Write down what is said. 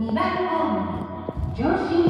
2番ホーム上信